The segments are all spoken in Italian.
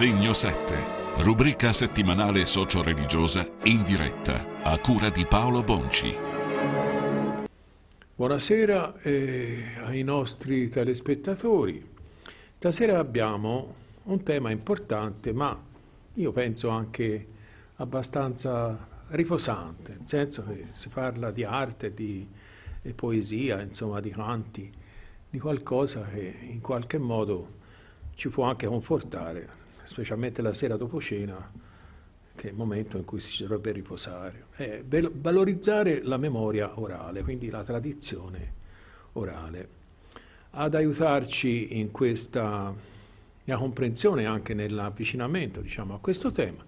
Segno 7, rubrica settimanale socio-religiosa in diretta a cura di Paolo Bonci. Buonasera eh, ai nostri telespettatori. Stasera abbiamo un tema importante, ma io penso anche abbastanza riposante, nel senso che si parla di arte, di, di poesia, insomma di canti, di qualcosa che in qualche modo ci può anche confortare, specialmente la sera dopo cena, che è il momento in cui si dovrebbe riposare. È valorizzare la memoria orale, quindi la tradizione orale. Ad aiutarci in questa comprensione anche nell'avvicinamento diciamo, a questo tema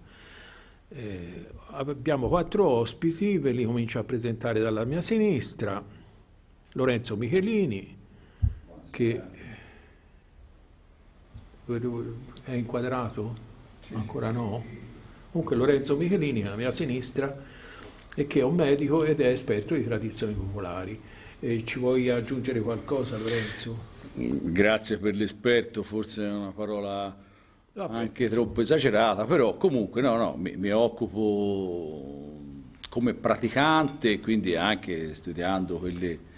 eh, abbiamo quattro ospiti, ve li comincio a presentare dalla mia sinistra, Lorenzo Michelini, che è inquadrato? Ancora no? Comunque Lorenzo Michelini alla mia sinistra e che è un medico ed è esperto di tradizioni popolari. E ci vuoi aggiungere qualcosa Lorenzo? Grazie per l'esperto, forse è una parola Vabbè, anche troppo esagerata, però comunque no, no, mi, mi occupo come praticante, quindi anche studiando quelle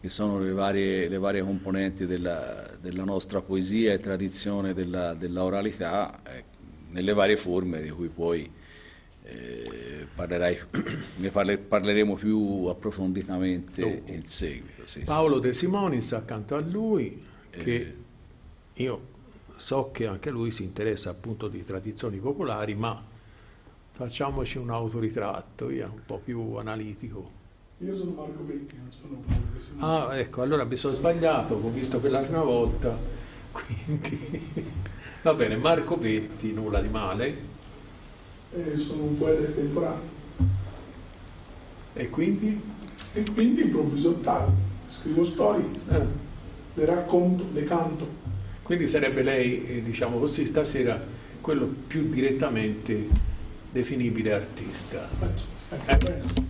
che sono le varie, le varie componenti della, della, nostra poesia e tradizione della, della oralità, eh, nelle varie forme di cui poi eh, parlerai, ne parle, parleremo più approfonditamente oh. in seguito. Sì, Paolo sì. De Simonis accanto a lui, che eh. io so che anche lui si interessa appunto di tradizioni popolari, ma facciamoci un autoritratto, via, un po' più analitico. Io sono Marco Betti, non sono Paolo Simonis. Ah, ecco, allora mi sono sbagliato, ho visto per la prima volta, quindi va bene, Marco Betti, nulla di male. Eh, sono un poeta estemporaneo. E quindi? E quindi improvviso tale, scrivo storie, eh. le racconto, le canto. Quindi sarebbe lei, eh, diciamo così, stasera quello più direttamente definibile artista. Vabbè, d'accordo.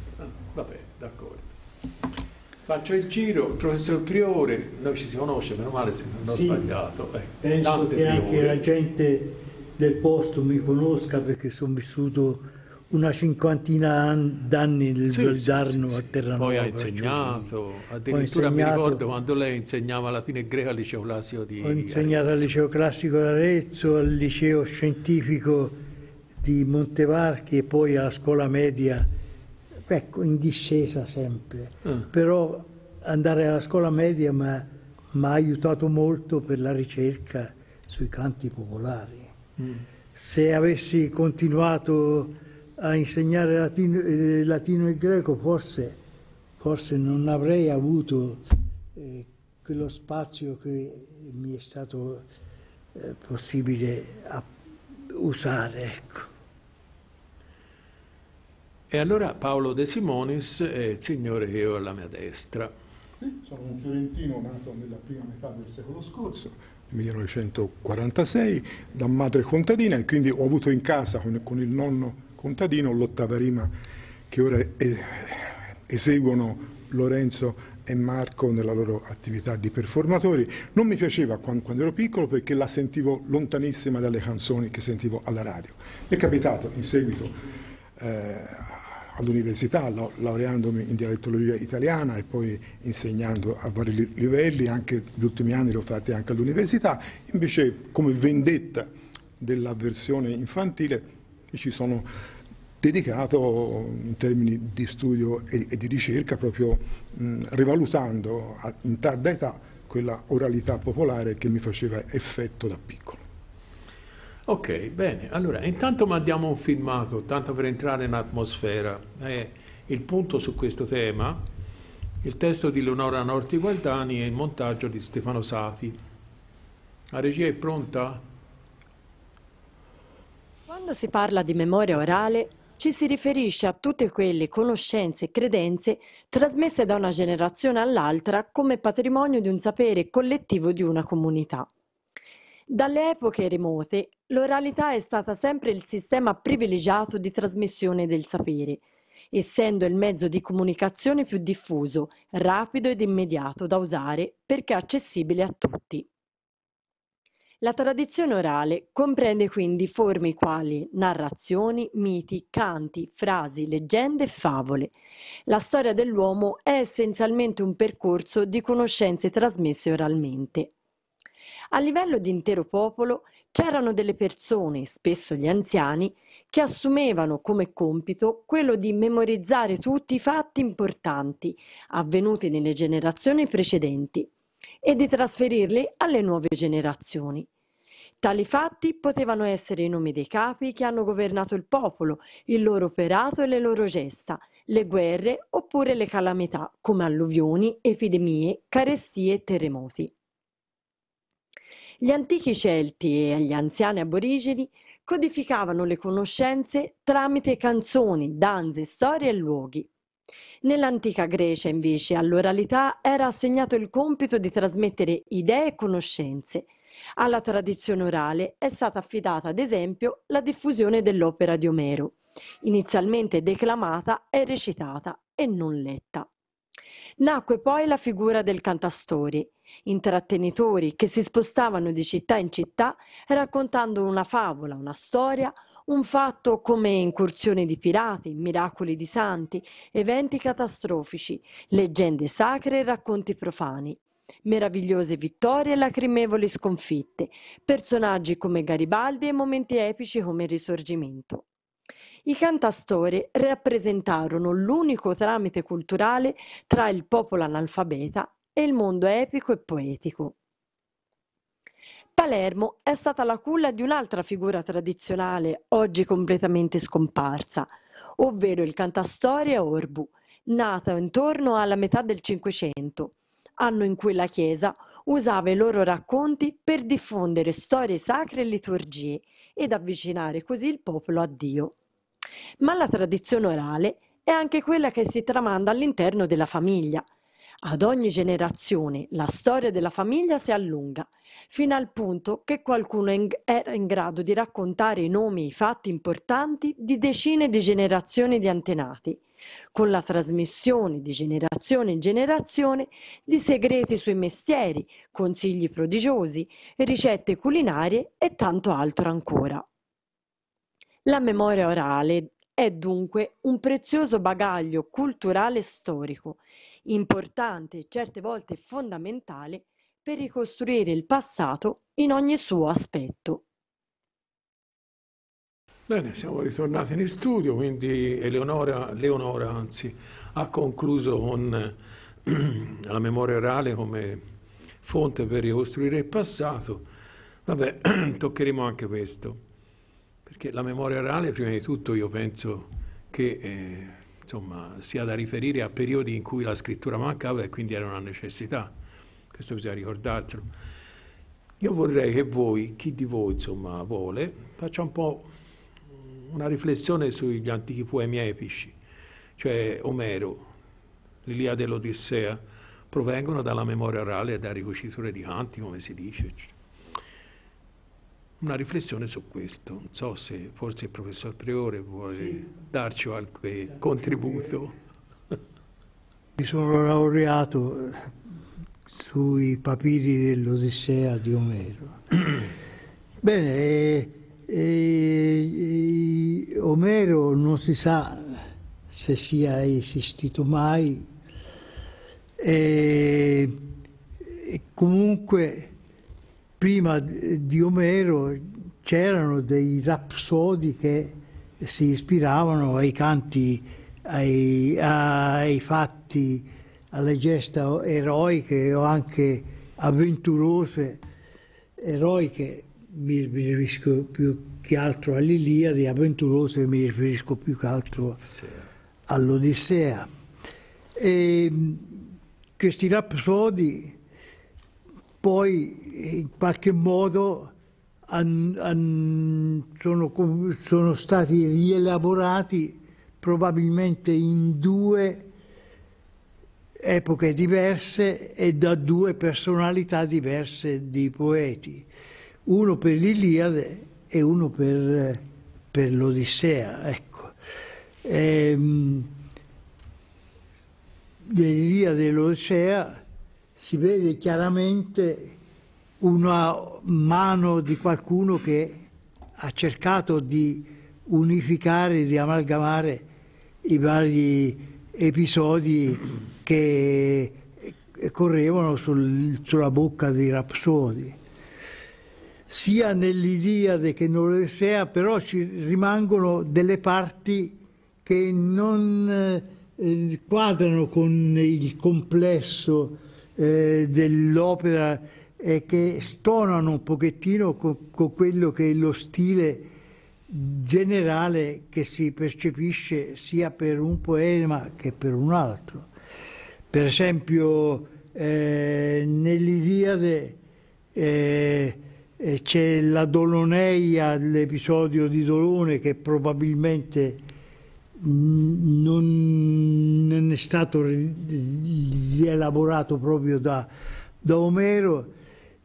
Faccio il giro, il professor Priore, noi ci si conosce, meno male se non ho sì, sbagliato. Eh, penso che Priore. anche la gente del posto mi conosca perché sono vissuto una cinquantina d'anni nel sì, Valdarno sì, a Terranova. Poi ha insegnato, addirittura insegnato, mi ricordo quando lei insegnava latino e greco al liceo classico di Ho insegnato Arezzo. al liceo classico di Arezzo, al liceo scientifico di Montevarchi e poi alla scuola media, ecco, in discesa sempre. Ah. Però andare alla scuola media mi ha aiutato molto per la ricerca sui canti popolari. Mm. Se avessi continuato a insegnare latino, eh, latino e greco, forse, forse, non avrei avuto eh, quello spazio che mi è stato eh, possibile usare. Ecco. E allora Paolo De Simonis è il signore che ho alla mia destra. Sì, sono un fiorentino nato nella prima metà del secolo scorso, 1946, da madre contadina e quindi ho avuto in casa con, con il nonno contadino, l'ottava rima che ora eseguono Lorenzo e Marco nella loro attività di performatori. Non mi piaceva quando, quando, ero piccolo perché la sentivo lontanissima dalle canzoni che sentivo alla radio. Mi è capitato in seguito eh, all'università, laureandomi in dialettologia italiana e poi insegnando a vari livelli, anche gli ultimi anni l'ho fatti anche all'università, invece come vendetta dell'avversione infantile ci sono dedicato in termini di studio e, di ricerca proprio mh, rivalutando in tarda età quella oralità popolare che mi faceva effetto da piccolo. Ok, bene. Allora, intanto mandiamo un filmato, tanto per entrare in atmosfera. Eh, il punto su questo tema, il testo di Leonora Norti Gualdani e il montaggio di Stefano Sati. La regia è pronta? Quando si parla di memoria orale, ci si riferisce a tutte quelle conoscenze e credenze trasmesse da una generazione all'altra come patrimonio di un sapere collettivo di una comunità. Dalle epoche remote, l'oralità è stata sempre il sistema privilegiato di trasmissione del sapere, essendo il mezzo di comunicazione più diffuso, rapido ed immediato da usare perché accessibile a tutti. La tradizione orale comprende quindi forme quali narrazioni, miti, canti, frasi, leggende e favole. La storia dell'uomo è essenzialmente un percorso di conoscenze trasmesse oralmente. A livello di intero popolo c'erano delle persone, spesso gli anziani, che assumevano come compito quello di memorizzare tutti i fatti importanti avvenuti nelle generazioni precedenti e di trasferirli alle nuove generazioni. Tali fatti potevano essere i nomi dei capi che hanno governato il popolo, il loro operato e le loro gesta, le guerre oppure le calamità come alluvioni, epidemie, carestie e terremoti. Gli antichi Celti e gli anziani aborigeni codificavano le conoscenze tramite canzoni, danze, storie e luoghi. Nell'antica Grecia, invece, all'oralità era assegnato il compito di trasmettere idee e conoscenze. Alla tradizione orale è stata affidata, ad esempio, la diffusione dell'opera di Omero, inizialmente declamata e recitata e non letta. Nacque poi la figura del cantastori, intrattenitori che si spostavano di città in città raccontando una favola, una storia, un fatto come incursioni di pirati, miracoli di santi, eventi catastrofici, leggende sacre e racconti profani, meravigliose vittorie e lacrimevoli sconfitte, personaggi come Garibaldi e momenti epici come il Risorgimento. I cantastori rappresentarono l'unico tramite culturale tra il popolo analfabeta e il mondo epico e poetico. Palermo è stata la culla di un'altra figura tradizionale, oggi completamente scomparsa, ovvero il cantastorie Orbu, nato intorno alla metà del Cinquecento, anno in cui la Chiesa usava i loro racconti per diffondere storie sacre e liturgie ed avvicinare così il popolo a Dio. Ma la tradizione orale è anche quella che si tramanda all'interno della famiglia, ad ogni generazione la storia della famiglia si allunga, fino al punto che qualcuno era in grado di raccontare i nomi e i fatti importanti di decine di generazioni di antenati, con la trasmissione di generazione in generazione di segreti sui mestieri, consigli prodigiosi, ricette culinarie e tanto altro ancora. La memoria orale è dunque un prezioso bagaglio culturale e storico importante e certe volte fondamentale per ricostruire il passato in ogni suo aspetto. Bene, siamo ritornati in studio, quindi Eleonora, Leonora anzi, ha concluso con la memoria orale come fonte per ricostruire il passato. Vabbè, toccheremo anche questo, perché la memoria orale, prima di tutto, io penso che eh, insomma, sia da riferire a periodi in cui la scrittura mancava e quindi era una necessità. Questo bisogna ricordarselo. Io vorrei che voi, chi di voi insomma, vuole, faccia un po' una riflessione sugli antichi poemi epici, cioè Omero, l'Iliade e l'Odissea, provengono dalla memoria orale e da ricuciture di canti, come si dice una riflessione su questo. Non so se forse il professor Priore vuole sì. darci qualche contributo. Mi sono laureato sui papiri dell'Odissea di Omero. Bene, eh, eh, Omero non si sa se sia esistito mai e, e comunque prima di Omero c'erano dei rapsodi che si ispiravano ai canti, ai, ai fatti, alle gesta eroiche o anche avventurose, eroiche mi riferisco più che altro all'Iliade, avventurose mi riferisco più che altro all'Odissea. E questi rapsodi poi in qualche modo han, han, sono, sono, stati rielaborati probabilmente in due epoche diverse e da due personalità diverse di poeti, uno per l'Iliade e uno per, per l'Odissea. Ecco. Ehm, L'Iliade e l'Odissea si vede chiaramente una mano di qualcuno che ha cercato di unificare, di amalgamare i vari episodi che correvano sul, sulla bocca di Rapsodi. Sia nell'Iliade che nell'Odissea però ci rimangono delle parti che non eh, quadrano con il complesso eh, dell'opera e che stonano un pochettino con, con quello che è lo stile generale che si percepisce sia per un poema che per un altro. Per esempio eh, nell'Iliade eh, eh c'è la Doloneia, l'episodio di Dolone che probabilmente non, è stato rielaborato proprio da, da Omero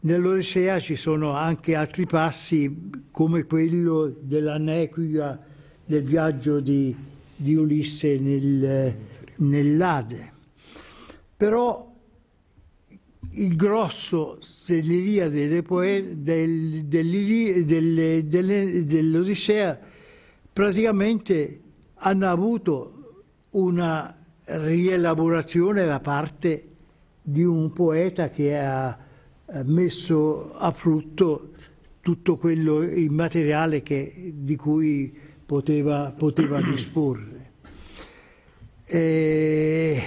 Nell'Odissea ci sono anche altri passi come quello della nequia del viaggio di, di Ulisse nel, nell'Ade. Però il grosso dell'Iliade del, del, dell'Odissea praticamente hanno avuto una rielaborazione da parte di un poeta che ha messo a frutto tutto quello immateriale che, di cui poteva, poteva disporre. E...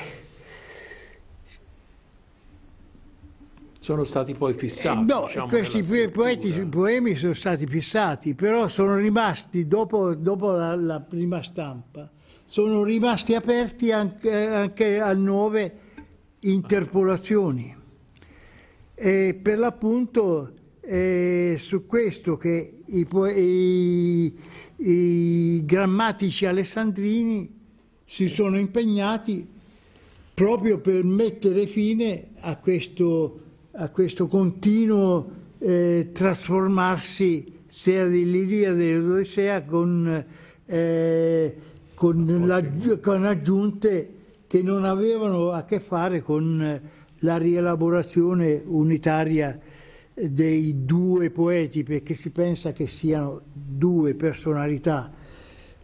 Sono stati poi fissati. Eh, no, diciamo, questi poeti, poemi sono stati fissati, però sono rimasti, dopo, dopo la, la, prima stampa, sono rimasti aperti anche, anche a nuove interpolazioni. E per l'appunto è su questo che i, i, i grammatici alessandrini si sono impegnati proprio per mettere fine a questo, a questo continuo eh, trasformarsi sia dell'Iliade che dell'Odissea con, eh, con, la, con, aggiunte che non avevano a che fare con la rielaborazione unitaria dei due poeti, perché si pensa che siano due personalità,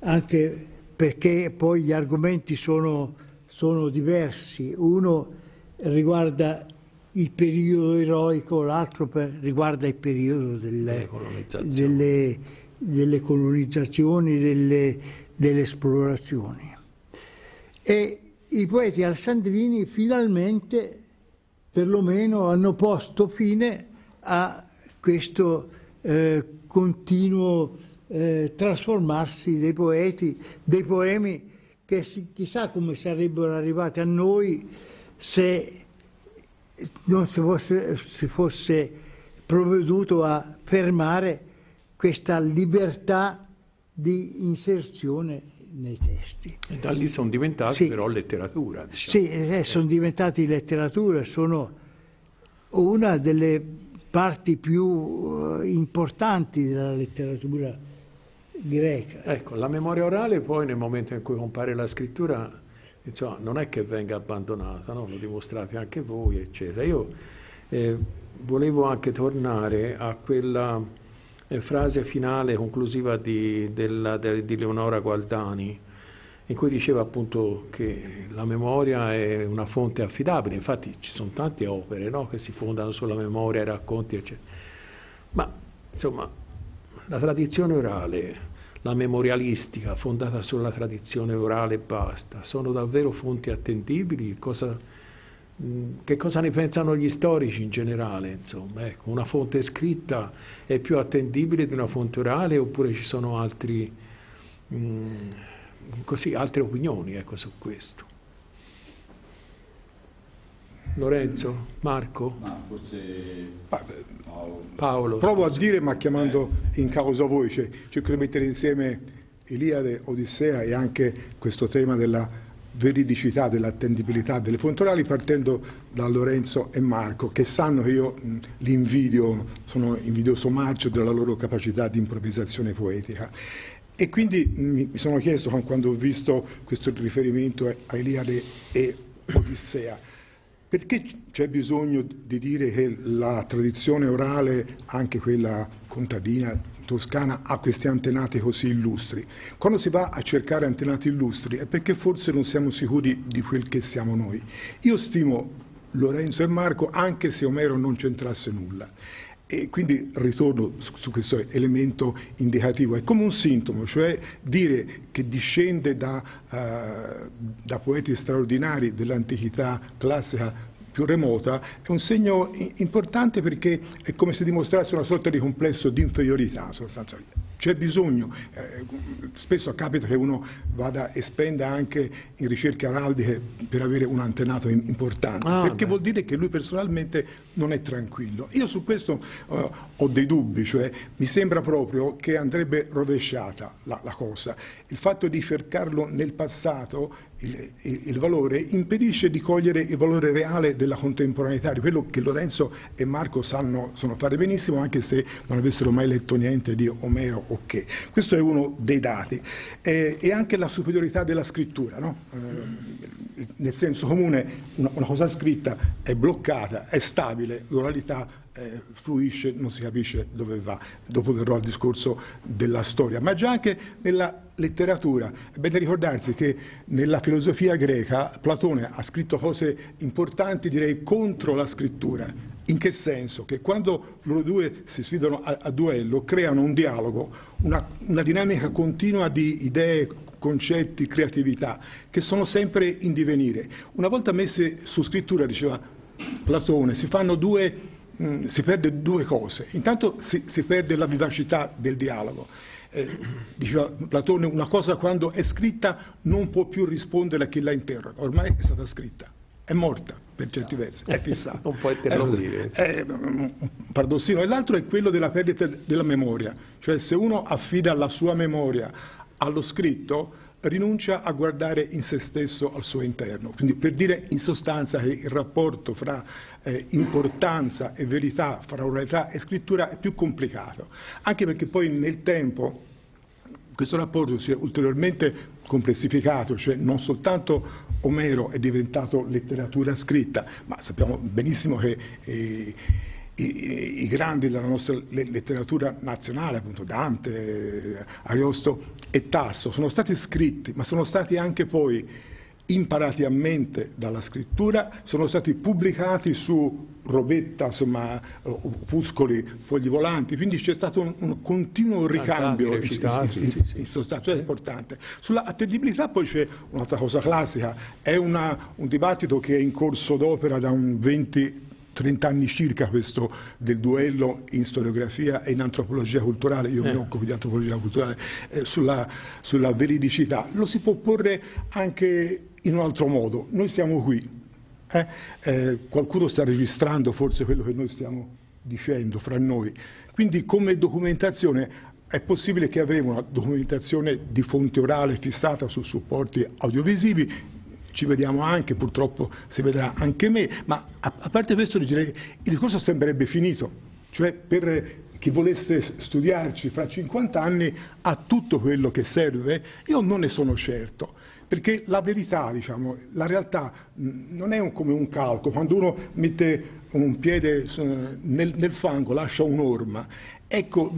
anche perché poi gli argomenti sono, sono diversi. Uno riguarda il periodo eroico, l'altro riguarda il periodo delle, delle, delle colonizzazioni, delle, delle esplorazioni. E i poeti alessandrini finalmente perlomeno hanno posto fine a questo eh, continuo eh, trasformarsi dei poeti, dei poemi che si, chissà come sarebbero arrivati a noi se non si fosse, si fosse provveduto a fermare questa libertà di inserzione nei testi. E da lì sono diventati sì. però letteratura. Diciamo. Sì, eh, sono diventati letteratura, sono una delle parti più eh, importanti della letteratura greca. Ecco, la memoria orale poi nel momento in cui compare la scrittura, insomma, non è che venga abbandonata, no? lo dimostrate anche voi, eccetera. Io eh, volevo anche tornare a quella eh, frase finale conclusiva di, della, de, di Leonora Gualdani, in cui diceva appunto che la memoria è una fonte affidabile, infatti ci sono tante opere no, che si fondano sulla memoria, i racconti, eccetera. Ma insomma, la tradizione orale, la memorialistica fondata sulla tradizione orale e basta, sono davvero fonti attendibili? Cosa, Mm, che cosa ne pensano gli storici in generale? Insomma, ecco, una fonte scritta è più attendibile di una fonte orale oppure ci sono altri, mh, mm, così, altre opinioni ecco, su questo? Lorenzo? Marco? Ma forse Paolo. Paolo Provo scusa. a dire, ma chiamando eh. in causa voi, cioè, cerco di mettere insieme Iliade, Odissea e anche questo tema della veridicità, dell'attendibilità delle fonti orali partendo da Lorenzo e Marco che sanno che io li invidio, sono invidioso omaggio della loro capacità di improvvisazione poetica. E quindi mi sono chiesto quando ho visto questo riferimento a Iliade e Odissea, Perché c'è bisogno di dire che la tradizione orale, anche quella contadina, toscana, ha questi antenati così illustri? Quando si va a cercare antenati illustri è perché forse non siamo sicuri di quel che siamo noi. Io stimo Lorenzo e Marco anche se Omero non c'entrasse nulla. E quindi ritorno su, questo elemento indicativo, è come un sintomo, cioè dire che discende da, uh, da poeti straordinari dell'antichità classica più remota, è un segno importante perché è come se dimostrasse una sorta di complesso di inferiorità sostanzialmente. C'è bisogno, eh, spesso capita che uno vada e spenda anche in ricerche araldiche per avere un antenato importante, ah, perché beh. vuol dire che lui personalmente non è tranquillo. Io su questo uh, ho dei dubbi, cioè mi sembra proprio che andrebbe rovesciata la, la cosa. Il fatto di cercarlo nel passato il, il, valore impedisce di cogliere il valore reale della contemporaneità, di quello che Lorenzo e Marco sanno, sanno, fare benissimo, anche se non avessero mai letto niente di Omero o. Questo è uno dei dati. Eh, e anche la superiorità della scrittura. No? Eh, nel senso comune una, una cosa scritta è bloccata, è stabile, l'oralità eh, fluisce, non si capisce dove va. Dopo verrò al discorso della storia, ma già anche nella letteratura. È bene ricordarsi che nella filosofia greca Platone ha scritto cose importanti, direi, contro la scrittura. In che senso? Che quando loro due si sfidano a, a duello, creano un dialogo, una, una dinamica continua di idee, concetti, creatività, che sono sempre in divenire. Una volta messe su scrittura, diceva Platone, si fanno due Mm, si perde due cose. Intanto si, si perde la vivacità del dialogo. Eh, diceva Platone, una cosa quando è scritta non può più rispondere a chi la interroga, ormai è stata scritta, è morta per certi versi, è fissata. non può interloquire. È, è un paradossino. E l'altro è quello della perdita della memoria, cioè se uno affida la sua memoria allo scritto, rinuncia a guardare in se stesso al suo interno. Quindi per dire in sostanza che il rapporto fra eh, importanza e verità, fra oralità e scrittura è più complicato, anche perché poi nel tempo questo rapporto si è ulteriormente complessificato, cioè non soltanto Omero è diventato letteratura scritta, ma sappiamo benissimo che eh, i, i, grandi della nostra letteratura nazionale, appunto Dante, Ariosto e Tasso, sono stati scritti, ma sono stati anche poi imparati a mente dalla scrittura, sono stati pubblicati su robetta, insomma, opuscoli, fogli volanti, quindi c'è stato un, un continuo ricambio in, in, in, in sostanza, è importante. Sulla attendibilità poi c'è un'altra cosa classica, è una, un dibattito che è in corso d'opera da un 20 30 anni circa questo del duello in storiografia e in antropologia culturale, io eh. mi occupo di antropologia culturale, eh, sulla, sulla, veridicità, lo si può porre anche in un altro modo. Noi siamo qui, eh? eh qualcuno sta registrando forse quello che noi stiamo dicendo fra noi, quindi come documentazione è possibile che avremo una documentazione di fonte orale fissata su supporti audiovisivi, ci vediamo anche, purtroppo si vedrà anche me, ma a, a parte questo direi il discorso sembrerebbe finito, cioè per chi volesse studiarci fra 50 anni ha tutto quello che serve, io non ne sono certo. Perché la verità, diciamo, la realtà non è un, come un calco, quando uno mette un piede nel, nel fango lascia un'orma Ecco,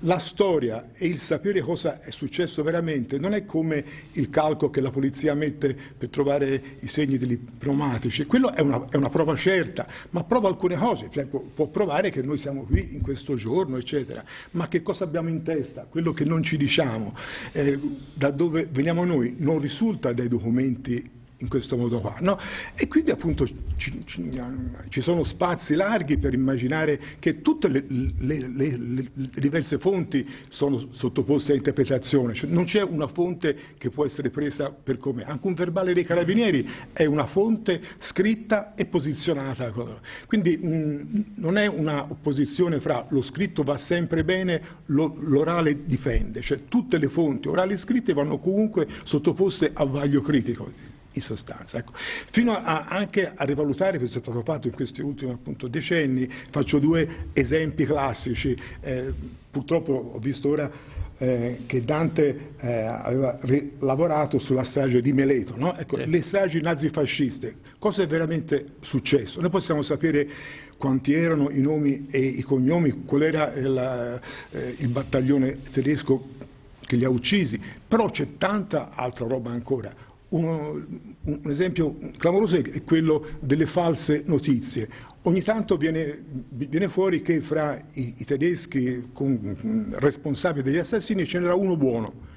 la storia e il sapere cosa è successo veramente non è come il calco che la polizia mette per trovare i segni degli pneumatici, quello è una, è una prova certa, ma prova alcune cose, cioè può, può, provare che noi siamo qui in questo giorno, eccetera, ma che cosa abbiamo in testa? Quello che non ci diciamo, eh, da dove veniamo noi, non risulta dai documenti in questo modo qua. No? E quindi appunto ci, ci, sono spazi larghi per immaginare che tutte le, le, le, le diverse fonti sono sottoposte a interpretazione, cioè, non c'è una fonte che può essere presa per come. Anche un verbale dei carabinieri è una fonte scritta e posizionata. Quindi mh, non è una opposizione fra lo scritto va sempre bene, lo, l'orale dipende, cioè tutte le fonti orali scritte vanno comunque sottoposte a vaglio critico in sostanza. Ecco. Fino a, anche a rivalutare, questo è stato fatto in questi ultimi appunto, decenni, faccio due esempi classici, eh, purtroppo ho visto ora eh, che Dante eh, aveva lavorato sulla strage di Meleto, no? ecco, sì. le stragi nazifasciste, cosa è veramente successo? Noi possiamo sapere quanti erano i nomi e i cognomi, qual era il, eh, il battaglione tedesco che li ha uccisi, però c'è tanta altra roba ancora. Uno, un esempio clamoroso è quello delle false notizie. Ogni tanto viene, viene fuori che fra i, i tedeschi con, responsabili degli assassini ce n'era uno buono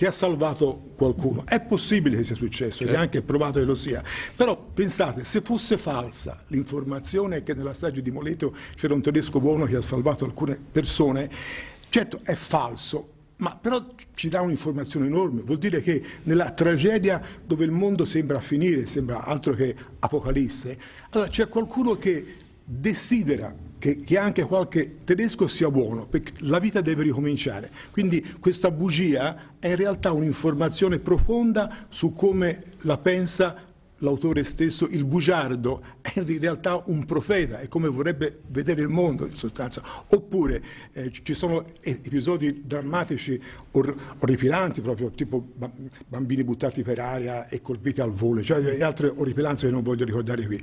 che ha salvato qualcuno. È possibile che sia successo ed è certo. anche provato che lo sia. Però pensate, se fosse falsa l'informazione che nella strage di Moleto c'era un tedesco buono che ha salvato alcune persone, certo è falso, ma però ci dà un'informazione enorme, vuol dire che nella tragedia dove il mondo sembra finire, sembra altro che apocalisse, allora c'è qualcuno che desidera che, che, anche qualche tedesco sia buono, perché la vita deve ricominciare. Quindi questa bugia è in realtà un'informazione profonda su come la pensa l'autore stesso, il bugiardo, è in realtà un profeta, è come vorrebbe vedere il mondo in sostanza. Oppure eh, ci sono episodi drammatici or orripilanti, proprio tipo bambini buttati per aria e colpiti al volo, cioè altre orripilanze che non voglio ricordare qui.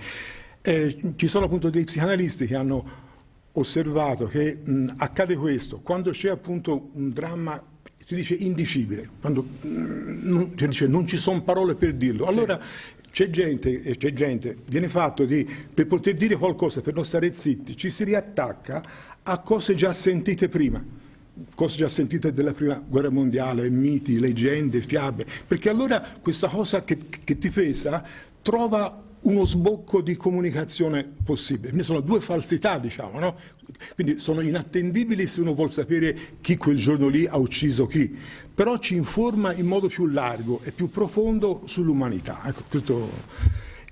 Eh, ci sono appunto dei psicanalisti che hanno osservato che mh, accade questo, quando c'è appunto un dramma si dice indicibile, quando mh, non, cioè dice, non ci sono parole per dirlo. Allora sì. C'è gente, c'è gente, viene fatto di, per poter dire qualcosa, per non stare zitti, ci si riattacca a cose già sentite prima, cose già sentite della prima guerra mondiale, miti, leggende, fiabe, perché allora questa cosa che, che ti pesa trova uno sbocco di comunicazione possibile. Sono due falsità, diciamo, no? Quindi sono inattendibili se uno vuole sapere chi quel giorno lì ha ucciso chi, però ci informa in modo più largo e più profondo sull'umanità. Ecco, questo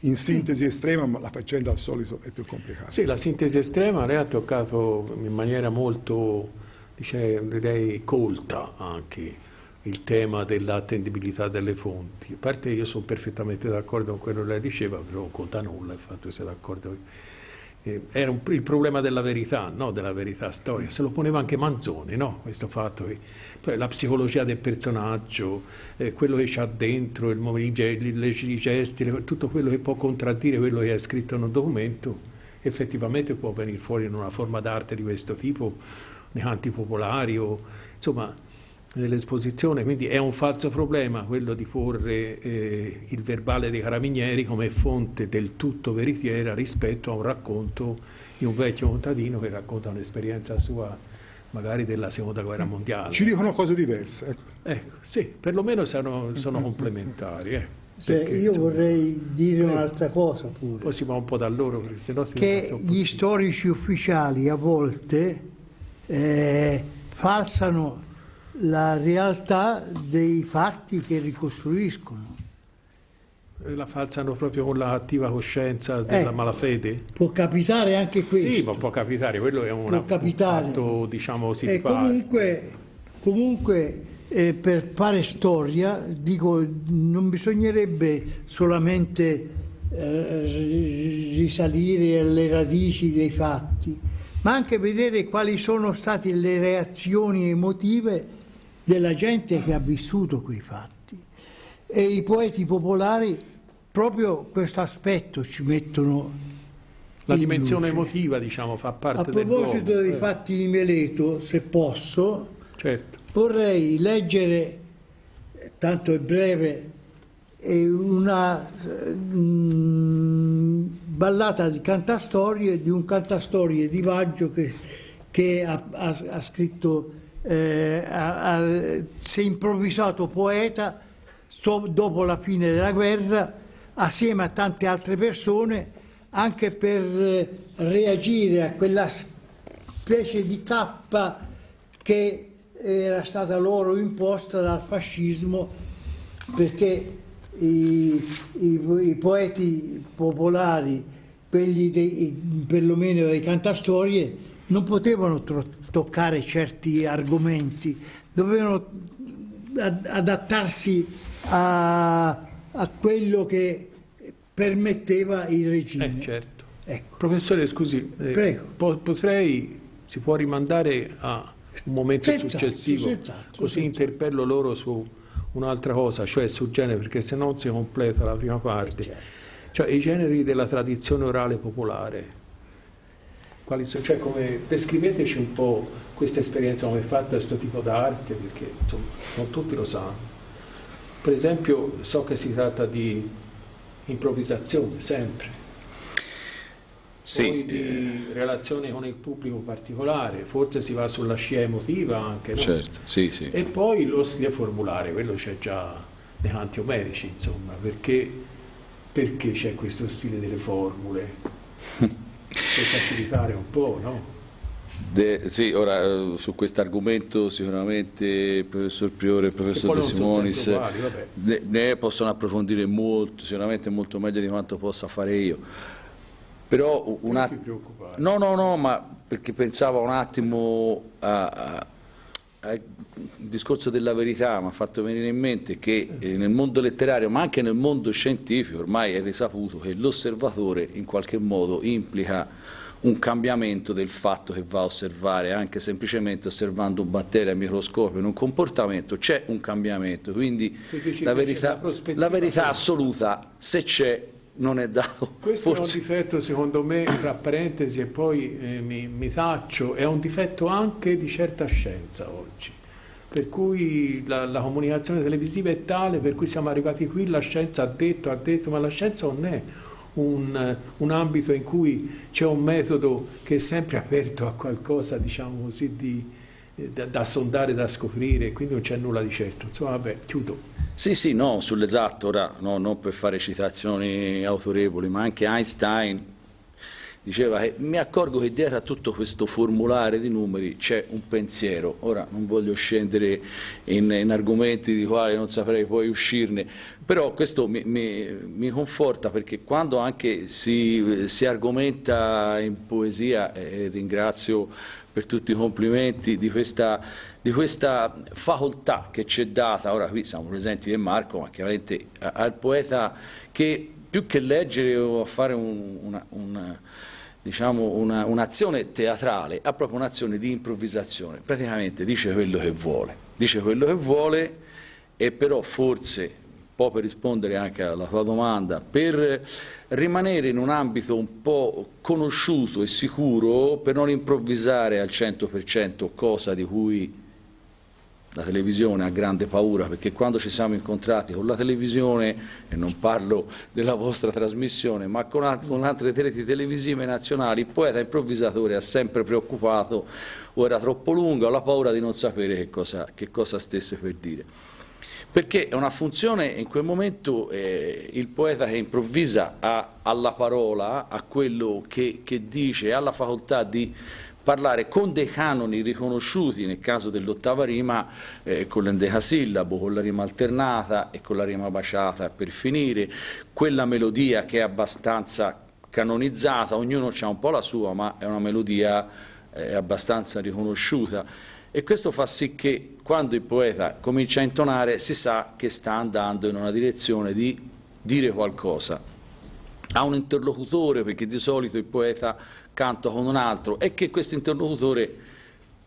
in sintesi estrema, ma la faccenda al solito è più complicata. Sì, la sintesi estrema lei ha toccato in maniera molto, diciamo, direi, colta anche il tema dell'attendibilità delle fonti. A parte io sono perfettamente d'accordo con quello che lei diceva, però non conta nulla il fatto che sia d'accordo. Eh, era un, il problema della verità, no? della verità storica. Se lo poneva anche Manzoni, no? questo fatto che la psicologia del personaggio, eh, quello che c'ha dentro, il, i, i, gesti, tutto quello che può contraddire quello che è scritto in un documento, effettivamente può venire fuori in una forma d'arte di questo tipo, nei canti popolari o insomma dell'esposizione, quindi è un falso problema quello di porre eh, il verbale dei carabinieri come fonte del tutto veritiera rispetto a un racconto di un vecchio contadino che racconta un'esperienza sua magari della seconda guerra mondiale. Ci dicono cose diverse. Ecco, ecco sì, perlomeno sono, sono complementari. Eh. Perché, io insomma, vorrei dire un'altra cosa pure. Poi si va un po' da loro, se no che gli storici ufficiali a volte eh, falsano la realtà dei fatti che ricostruiscono. La falsano proprio con l'attiva coscienza della eh, malafede? Può capitare anche questo. Sì, ma può capitare, quello è un fatto, diciamo, e comunque, comunque eh, per fare storia, dico, non bisognerebbe solamente eh, risalire alle radici dei fatti, ma anche vedere quali sono state le reazioni emotive della gente che ha vissuto quei fatti. E i poeti popolari proprio questo aspetto ci mettono la dimensione luce. emotiva, diciamo, fa parte del A proposito dei eh. fatti di Meleto, se posso, certo. vorrei leggere, tanto è breve, una mm, ballata di cantastorie di un cantastorie di Vaggio che, che ha, ha, ha scritto eh, a, a, si è improvvisato poeta so, dopo la fine della guerra assieme a tante altre persone anche per eh, reagire a quella specie di cappa che era stata loro imposta dal fascismo perché i, i, i poeti popolari, quelli dei, perlomeno dei cantastorie, non potevano toccare certi argomenti, dovevano adattarsi a, a quello che permetteva il regime. Eh, certo. ecco. Professore, scusi, eh, po potrei, si può rimandare a un momento esatto, successivo, esatto, così esatto. interpello loro su un'altra cosa, cioè sul genere, perché se no si completa la prima parte. Certo. Cioè i generi della tradizione orale popolare. Quali sono, cioè come, descriveteci un po' questa esperienza, come è fatta questo tipo d'arte, perché insomma non tutti lo sanno. Per esempio so che si tratta di improvvisazione, sempre sì. poi di relazione con il pubblico particolare, forse si va sulla scia emotiva anche, no? certo, sì, sì. e poi lo stile formulare, quello c'è già nei canti omerici, insomma, perché, perché c'è questo stile delle formule? per facilitare un po', no? De, sì, ora eh, su questo argomento sicuramente il professor Priore e il professor De Simonis ne, ne possono approfondire molto, sicuramente molto meglio di quanto possa fare io. Però un attimo... No, no, no, ma perché pensavo un attimo al discorso della verità, mi ha fatto venire in mente che eh, nel mondo letterario, ma anche nel mondo scientifico, ormai è risaputo che l'osservatore in qualche modo implica un cambiamento del fatto che va a osservare, anche semplicemente osservando un batterio a microscopio in un comportamento, c'è un cambiamento, quindi la verità, la verità assoluta, se c'è, non è dato. Questo Forse... è un difetto secondo me, tra parentesi e poi eh, mi, mi taccio, è un difetto anche di certa scienza oggi. Per cui la, la, comunicazione televisiva è tale, per cui siamo arrivati qui, la scienza ha detto, ha detto, ma la scienza non è un, un ambito in cui c'è un metodo che è sempre aperto a qualcosa, diciamo così, di, da, da, sondare, da scoprire, quindi non c'è nulla di certo. Insomma, vabbè, chiudo. Sì, sì, no, sull'esatto, ora no, non per fare citazioni autorevoli, ma anche Einstein diceva che mi accorgo che dietro a tutto questo formulare di numeri c'è un pensiero. Ora non voglio scendere in, in argomenti di quali non saprei poi uscirne, però questo mi, mi, mi conforta perché quando anche si, si argomenta in poesia, e ringrazio per tutti i complimenti di questa, di questa facoltà che ci è data, ora qui siamo presenti di Marco, ma chiaramente al poeta che più che leggere o fare un, una, una, diciamo una, un'azione teatrale, ha proprio un'azione di improvvisazione, praticamente dice quello che vuole, dice quello che vuole e però forse po' per rispondere anche alla tua domanda, per rimanere in un ambito un po' conosciuto e sicuro, per non improvvisare al 100% cosa di cui la televisione ha grande paura, perché quando ci siamo incontrati con la televisione, e non parlo della vostra trasmissione, ma con, con altre reti televisive nazionali, il poeta improvvisatore ha sempre preoccupato o era troppo lungo o la paura di non sapere che cosa, che cosa stesse per dire. Perché è una funzione, in quel momento eh, il poeta che improvvisa ha alla parola, a quello che, che dice, ha la facoltà di parlare con dei canoni riconosciuti, nel caso dell'ottava rima, eh, con l'endecasillabo, con la rima alternata e con la rima baciata per finire, quella melodia che è abbastanza canonizzata, ognuno ha un po' la sua, ma è una melodia eh, abbastanza riconosciuta e questo fa sì che quando il poeta comincia a intonare si sa che sta andando in una direzione di dire qualcosa. Ha un interlocutore perché di solito il poeta canta con un altro e che questo interlocutore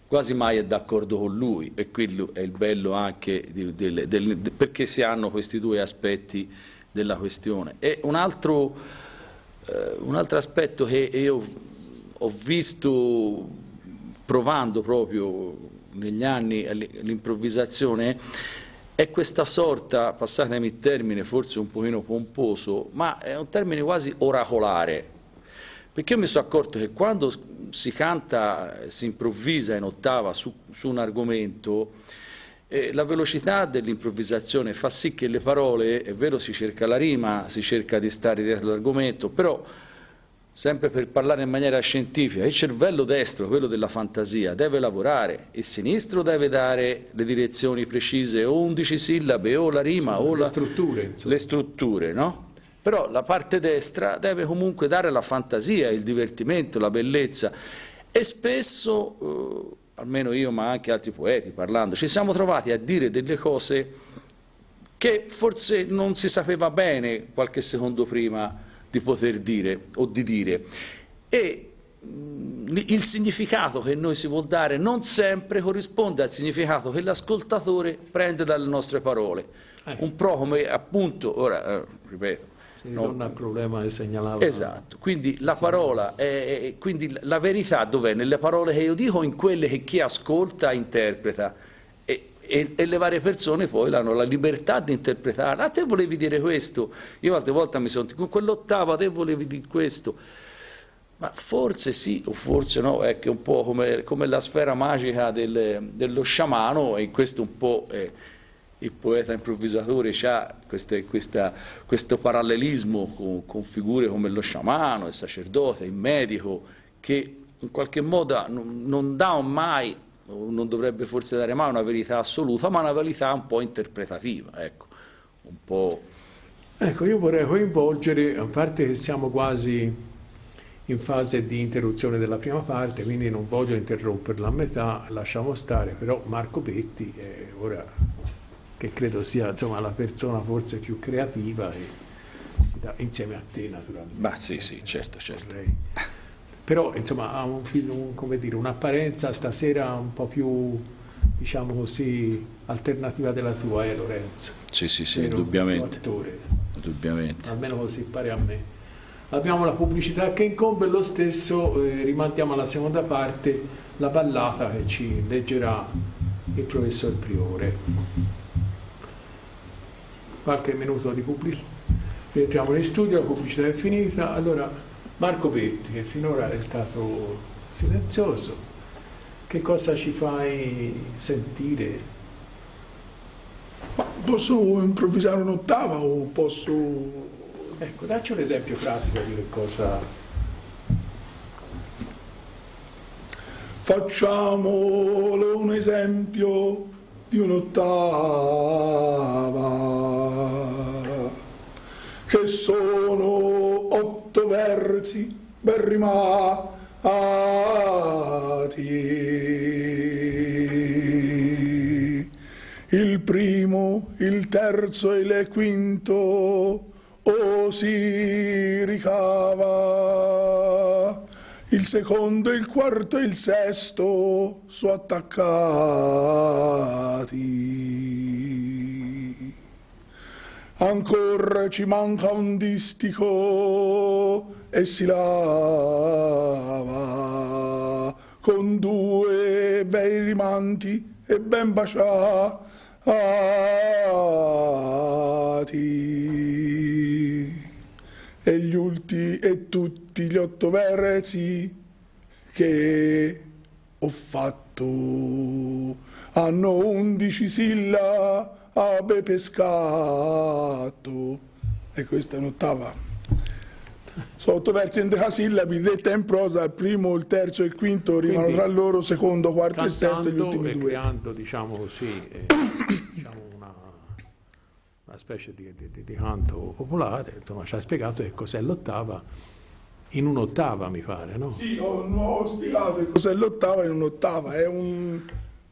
quasi mai è d'accordo con lui e quello è il bello anche di, del, del, perché si hanno questi due aspetti della questione. E un altro, eh, un altro aspetto che io ho visto provando proprio negli anni l'improvvisazione è questa sorta, passatemi il termine forse un pochino pomposo, ma è un termine quasi oracolare, perché io mi sono accorto che quando si canta, si improvvisa in ottava su, su un argomento, eh, la velocità dell'improvvisazione fa sì che le parole, è vero si cerca la rima, si cerca di stare dietro l'argomento, però sempre per parlare in maniera scientifica, il cervello destro, quello della fantasia, deve lavorare, il sinistro deve dare le direzioni precise, o 11 sillabe, o la rima, sì, o le la, strutture. Le strutture, no? Però la parte destra deve comunque dare la fantasia, il divertimento, la bellezza e spesso, eh, almeno io ma anche altri poeti parlando, ci siamo trovati a dire delle cose che forse non si sapeva bene qualche secondo prima di poter dire o di dire. E il significato che noi si vuol dare non sempre corrisponde al significato che l'ascoltatore prende dalle nostre parole. Eh. Un po' come appunto, ora eh, ripeto, si ritorna al problema che segnalava. Esatto, quindi la parola, è, quindi la verità dov'è? Nelle parole che io dico, in quelle che chi ascolta interpreta. E, e, e le varie persone poi hanno la libertà di interpretare. A te volevi dire questo? Io altre volte mi sono detto, con quell'ottava te volevi dire questo. Ma forse sì o forse no, è che un po' come, come la sfera magica del, dello sciamano e questo un po' è, il poeta improvvisatore ha queste, questa, questo parallelismo con, con, figure come lo sciamano, il sacerdote, il medico, che in qualche modo non, non dà mai, non dovrebbe forse dare mai una verità assoluta, ma una verità un po' interpretativa, ecco, un po'... Ecco, io vorrei coinvolgere, a parte che siamo quasi in fase di interruzione della prima parte, quindi non voglio interromperla a metà, lasciamo stare, però Marco Petti, eh, ora che credo sia insomma, la persona forse più creativa e, insieme a te naturalmente. Ma sì, sì, certo, certo. Vorrei. Però insomma ha un, un, dire, un'apparenza stasera un po' più, diciamo così, alternativa della tua, eh Lorenzo? Sì, sì, sì, indubbiamente. Attore. Indubbiamente. Almeno così pare a me. Abbiamo la pubblicità che incombe lo stesso eh, rimandiamo alla seconda parte la ballata che ci leggerà il professor Priore qualche minuto di pubblicità, rientriamo in studio, la pubblicità è finita, allora Marco Petti, che finora è stato silenzioso, che cosa ci fai sentire? Ma posso improvvisare un'ottava o posso... Ecco, dacci un esempio pratico di che cosa... Facciamolo un esempio di un'ottava, che sono otto versi ben rimati. Il primo, il terzo e il quinto o si ricava il secondo, il quarto e il sesto sono attaccati. Ancora ci manca un distico e si lava con due bei rimanti e ben baciati e gli ultimi e tutti gli otto versi che ho fatto. Hanno undici sillabe pescato. E questa è un'ottava. Sono otto versi in decasillabi detta in prosa il primo, il terzo e il quinto rimano tra loro secondo, quarto e sesto e gli ultimi e due. creando diciamo così eh, diciamo specie di, di, di canto popolare, insomma ci ha spiegato che cos'è l'ottava in un'ottava mi pare, no? Sì, ho, ho spiegato cos'è l'ottava in un'ottava, è un,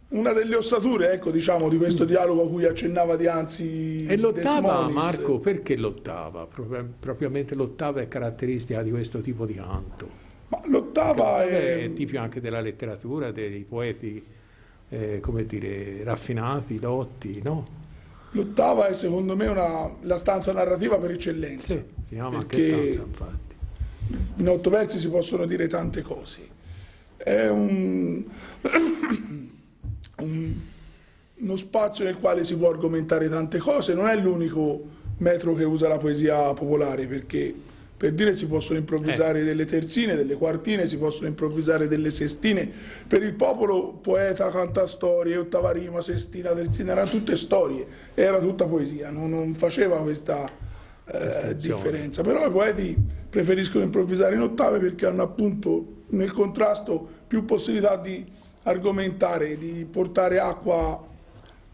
una delle ossature, ecco, diciamo, di questo dialogo a cui accennava Dianzi E l'ottava, Marco, perché l'ottava? propriamente l'ottava è caratteristica di questo tipo di canto. Ma l'ottava è... è tipico anche della letteratura, dei poeti, eh, come dire, raffinati, dotti, no? L'ottava è secondo me una, la stanza narrativa per eccellenza. Sì, si chiama anche stanza infatti. In otto versi si possono dire tante cose. È un, un, uno spazio nel quale si può argomentare tante cose, non è l'unico metro che usa la poesia popolare perché per dire si possono improvvisare eh. delle terzine, delle quartine, si possono improvvisare delle sestine. Per il popolo poeta canta storie, ottava rima, sestina, terzina, erano tutte storie, era tutta poesia, non, non faceva questa eh, differenza. Però i poeti preferiscono improvvisare in ottave perché hanno appunto nel contrasto più possibilità di argomentare, di portare acqua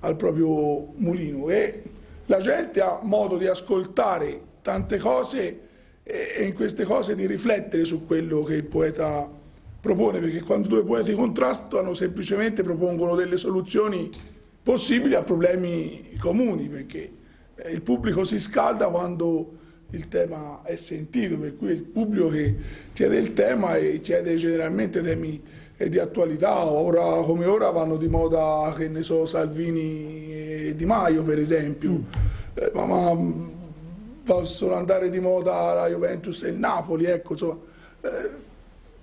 al proprio mulino e la gente ha modo di ascoltare tante cose e in queste cose di riflettere su quello che il poeta propone, perché quando due poeti contrastano semplicemente propongono delle soluzioni possibili a problemi comuni, perché il pubblico si scalda quando il tema è sentito, per cui è il pubblico che chiede il tema e chiede generalmente temi eh, di attualità, ora come ora vanno di moda, che ne so, Salvini e Di Maio per esempio, mm. eh, ma, ma, possono andare di moda la Juventus e il Napoli, ecco, insomma, eh,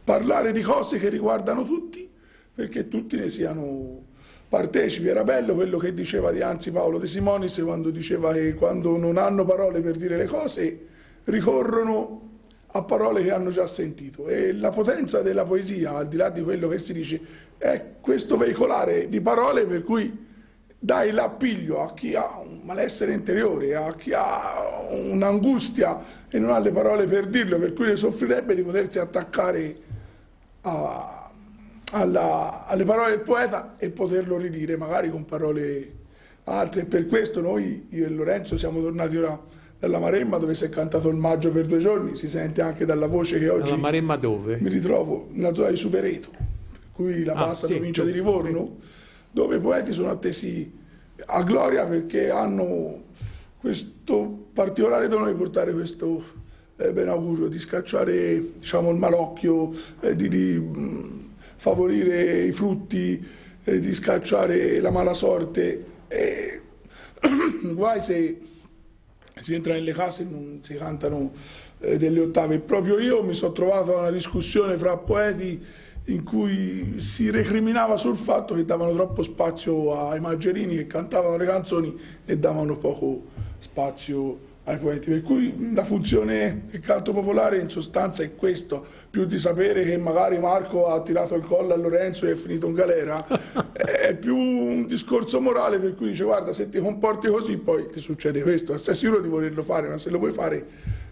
parlare di cose che riguardano tutti perché tutti ne siano partecipi. Era bello quello che diceva di Anzi Paolo De Simonis quando diceva che quando non hanno parole per dire le cose ricorrono a parole che hanno già sentito e la potenza della poesia, al di là di quello che si dice, è questo veicolare di parole per cui dai l'appiglio a chi ha un malessere interiore, a chi ha un'angustia e non ha le parole per dirlo, per cui ne soffrirebbe di potersi attaccare a, alla, alle parole del poeta e poterlo ridire magari con parole altre. Per questo noi, io e Lorenzo, siamo tornati ora dalla Maremma dove si è cantato il maggio per due giorni, si sente anche dalla voce che oggi... La Maremma dove? Mi ritrovo nella zona di Supereto, per cui la bassa ah, sì, provincia di Livorno, dove i poeti sono attesi a gloria perché hanno questo particolare dono di portare questo eh, ben augurio, di scacciare diciamo, il malocchio, eh, di, di favorire i frutti, eh, di scacciare la mala sorte. E, guai se si entra nelle case e non si cantano eh, delle ottave. Proprio io mi sono trovato a una discussione fra poeti in cui si recriminava sul fatto che davano troppo spazio ai maggerini che cantavano le canzoni e davano poco spazio ai poeti. Per cui la funzione del canto popolare in sostanza è questo, più di sapere che magari Marco ha tirato il collo a Lorenzo e è finito in galera, è più un discorso morale per cui dice guarda se ti comporti così poi ti succede questo, sei sicuro di volerlo fare, ma se lo vuoi fare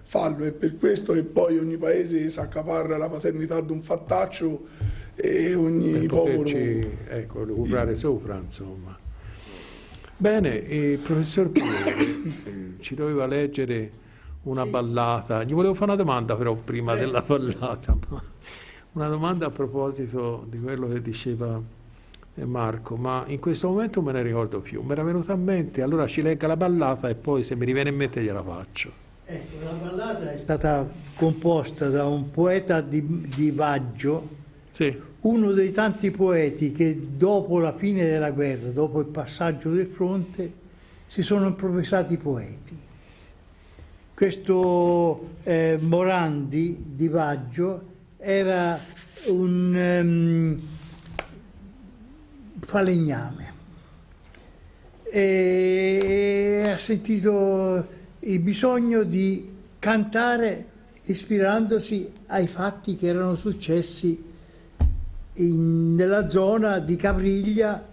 fallo. È per questo che poi ogni paese si accaparra la paternità di un fattaccio e ogni per popolo... Poterci, ecco, recuperare sopra insomma. Bene, il professor Pieri ci doveva leggere una sì. ballata. Gli volevo fare una domanda però prima eh. della ballata. Una domanda a proposito di quello che diceva eh, Marco, ma in questo momento me ne ricordo più. Mi era venuta a mente, allora ci legga la ballata e poi se mi riviene in mente gliela faccio. Ecco, la ballata è stata composta da un poeta di, di Baggio, sì uno dei tanti poeti che dopo la fine della guerra, dopo il passaggio del fronte, si sono improvvisati poeti. Questo eh, Morandi di Baggio era un um, falegname e ha sentito il bisogno di cantare ispirandosi ai fatti che erano successi in, nella zona di Capriglia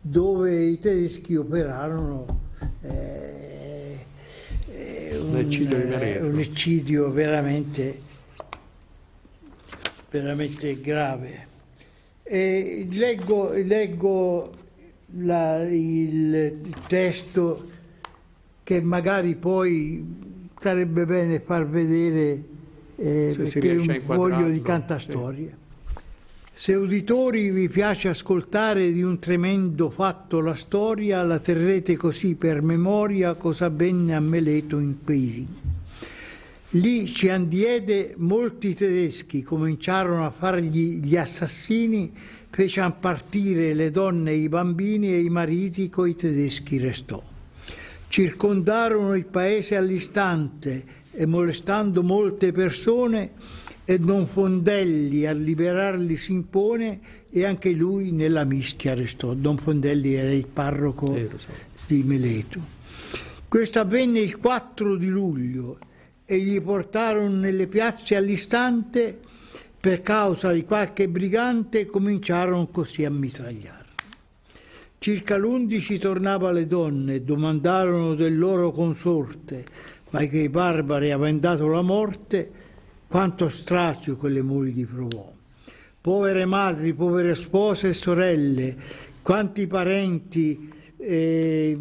dove i tedeschi operarono eh, eh un, un, eccidio veramente, veramente grave. E leggo, leggo la, il testo che magari poi sarebbe bene far vedere eh, perché è un foglio di cantastorie. Sì. Se uditori vi piace ascoltare di un tremendo fatto la storia, la terrete così per memoria cosa avvenne a Meleto in Pesi. Lì ci andiede molti tedeschi, cominciarono a fargli gli assassini, fecero partire le donne i bambini e i mariti coi tedeschi restò. Circondarono il paese all'istante e molestando molte persone e Don Fondelli a liberarli si impone e anche lui nella mischia restò. Don Fondelli era il parroco so. di Meleto. Questo avvenne il 4 di luglio e gli portarono nelle piazze all'istante per causa di qualche brigante cominciarono così a mitragliare. Circa l'undici tornava le donne, domandarono del loro consorte, ma che i barbari avevano dato la morte, quanto strazio quelle mogli provò. Povere madri, povere spose e sorelle, quanti parenti, eh,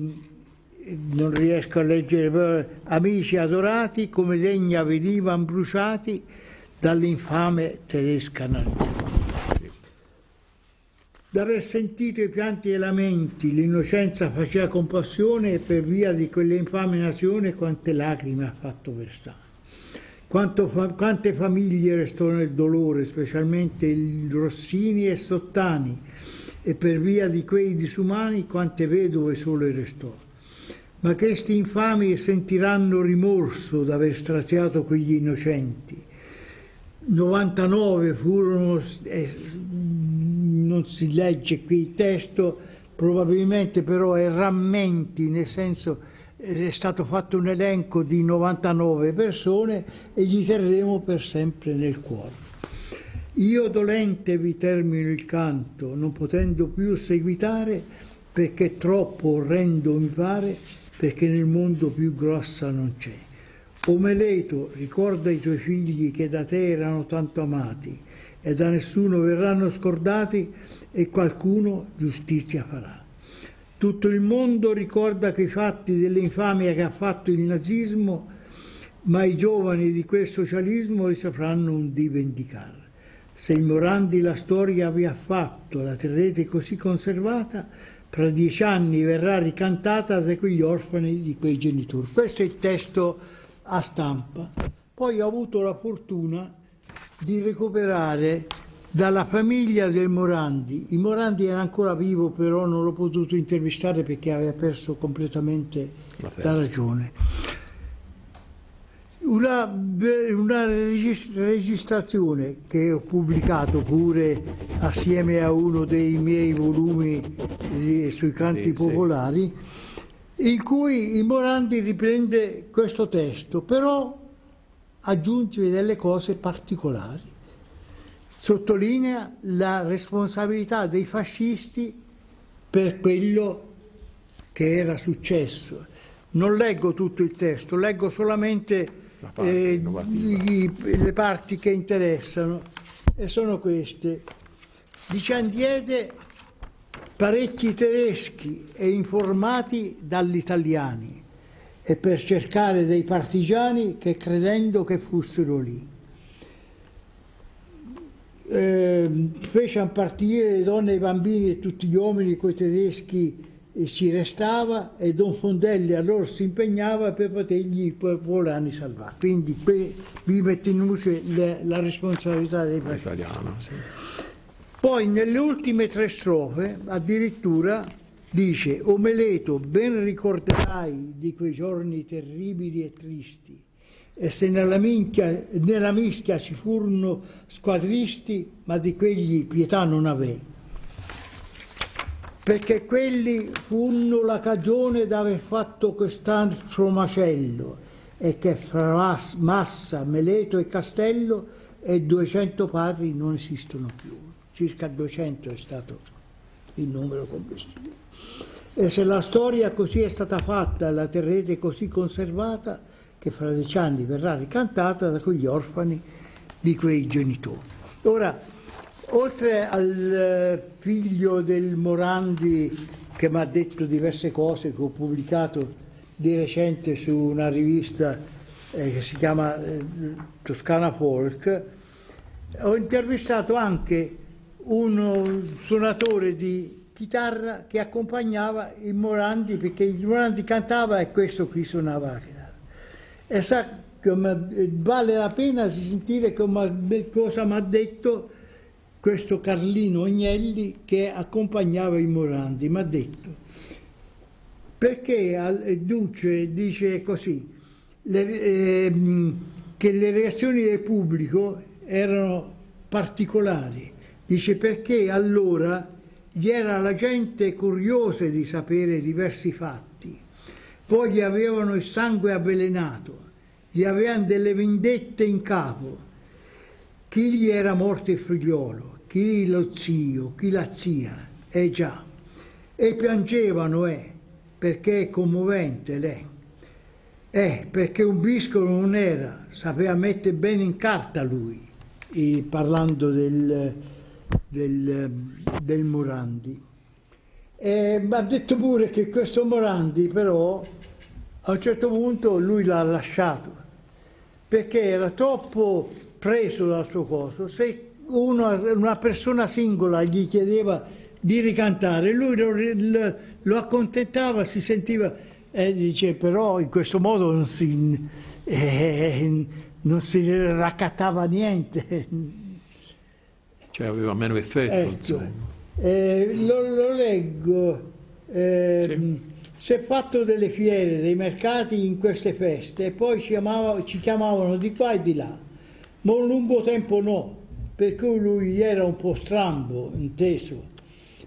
non riesco a leggere, amici adorati, come legna venivano bruciati dall'infame tedesca nazione. D'aver sentito i pianti e i lamenti, l'innocenza faceva compassione e per via di quell'infame nazione quante lacrime ha fatto versare. Quanto, quante famiglie restò nel dolore, specialmente il Rossini e Sottani, e per via di quei disumani quante vedove sole restò. Ma questi infami sentiranno rimorso d'aver straziato quegli innocenti. 99 furono eh, non si legge qui il testo, probabilmente però è rammenti, nel senso è stato fatto un elenco di 99 persone e gli terremo per sempre nel cuore. Io dolente vi termino il canto, non potendo più seguitare, perché troppo orrendo mi pare, perché nel mondo più grossa non c'è. O Meleto, ricorda i tuoi figli che da te erano tanto amati, e da nessuno verranno scordati e qualcuno giustizia farà. Tutto il mondo ricorda quei fatti dell'infamia che ha fatto il nazismo, ma i giovani di quel socialismo li sapranno un di vendicare. Se il Morandi la storia vi ha fatto, la terrete così conservata, tra dieci anni verrà ricantata da quegli orfani di quei genitori. Questo è il testo a stampa. Poi ho avuto la fortuna di recuperare dalla famiglia del Morandi. Il Morandi era ancora vivo, però non l'ho potuto intervistare perché aveva perso completamente la, la ragione. Una, una, registrazione che ho pubblicato pure assieme a uno dei miei volumi sui canti popolari, in cui il Morandi riprende questo testo, però aggiunge delle cose particolari. Sottolinea la responsabilità dei fascisti per quello che era successo. Non leggo tutto il testo, leggo solamente eh, i, le parti che interessano e sono queste. Diciandiede parecchi tedeschi e informati dagli italiani e per cercare dei partigiani che credendo che fossero lì. Eh, fecero partire le donne e i bambini e tutti gli uomini coi tedeschi e ci restava e Don Fondelli allora si impegnava per potergli volare salvare. Quindi qui vi metto in luce le, la responsabilità dei partigiani. Sì. Poi nelle ultime tre strofe addirittura Dice, o Meleto, ben ricorderai di quei giorni terribili e tristi, e se nella, minchia, nella mischia ci furono squadristi, ma di quegli pietà non ave. Perché quelli furono la cagione d'aver fatto quest'altro macello, e che fra Massa, Meleto e Castello e 200 padri non esistono più. Circa 200 è stato il numero complessivo. E se la storia così è stata fatta, la terrete così conservata, che fra dieci anni verrà ricantata da quegli orfani di quei genitori. Ora, oltre al eh, figlio del Morandi che mi ha detto diverse cose che ho pubblicato di recente su una rivista eh, che si chiama eh, Toscana Folk, ho intervistato anche un suonatore di chitarra che accompagnava il Morandi perché il Morandi cantava e questo qui suonava chitarra. E sa come, vale la pena sentire come, cosa mi ha detto questo Carlino Agnelli che accompagnava il Morandi, mi ha detto. Perché Duce dice così le, eh, che le reazioni del pubblico erano particolari, dice perché allora gli era la gente curiosa di sapere diversi fatti, poi gli avevano il sangue avvelenato, gli avevano delle vendette in capo, chi gli era morto il figliolo, chi lo zio, chi la zia, eh già, e piangevano, eh, perché è commovente lei. Eh, perché un biscolo non era, sapeva mettere bene in carta lui, parlando del, del, del Morandi. E ha detto pure che questo Morandi però a un certo punto lui l'ha lasciato perché era troppo preso dal suo coso. Se una, una persona singola gli chiedeva di ricantare. Lui lo, lo, accontentava, si sentiva, e dice però in questo modo non si, eh, non si raccattava niente. Cioè aveva meno effetto. Ecco. Eh, lo, lo, leggo. Eh, sì. Si è fatto delle fiere, dei mercati in queste feste e poi ci, amava, ci chiamavano di qua e di là, ma un lungo tempo no, per cui lui era un po' strambo, inteso